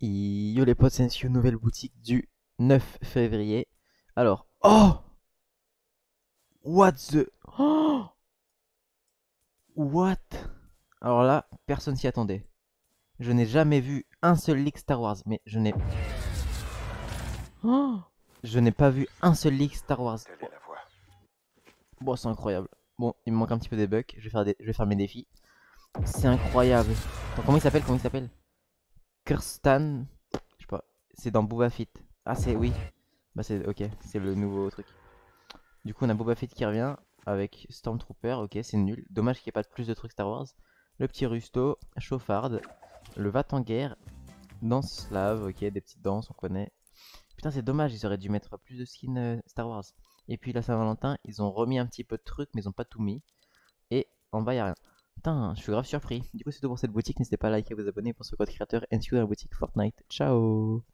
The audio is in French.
Yo les potes, c'est une nouvelle boutique du 9 février. Alors, oh What the... Oh What? Alors là, personne s'y attendait. Je n'ai jamais vu un seul leak Star Wars, mais je n'ai... Oh je n'ai pas vu un seul leak Star Wars. Bon, c'est incroyable. Bon, il me manque un petit peu des bugs. Je vais faire, des... je vais faire mes défis. C'est incroyable. comment il s'appelle? Comment il s'appelle? Kirstan. Je sais pas. C'est dans Boba Fett. Ah, c'est oui. Bah, c'est ok. C'est le nouveau truc. Du coup, on a Boba Fett qui revient avec Stormtrooper. Ok, c'est nul. Dommage qu'il n'y ait pas plus de trucs Star Wars. Le petit Rusto, Chauffard, le Va en guerre, danse slave. Ok, des petites danses, on connaît. Putain, c'est dommage. Ils auraient dû mettre plus de skins euh, Star Wars. Et puis la Saint-Valentin, ils ont remis un petit peu de trucs, mais ils ont pas tout mis. Et en bas, il a rien. Putain, je suis grave surpris. Du coup, c'est tout pour cette boutique. N'hésitez pas à liker, vous abonner pour ce code créateur. Et dans la boutique Fortnite. Ciao